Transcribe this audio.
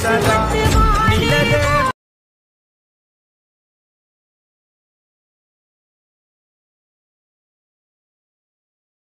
salam.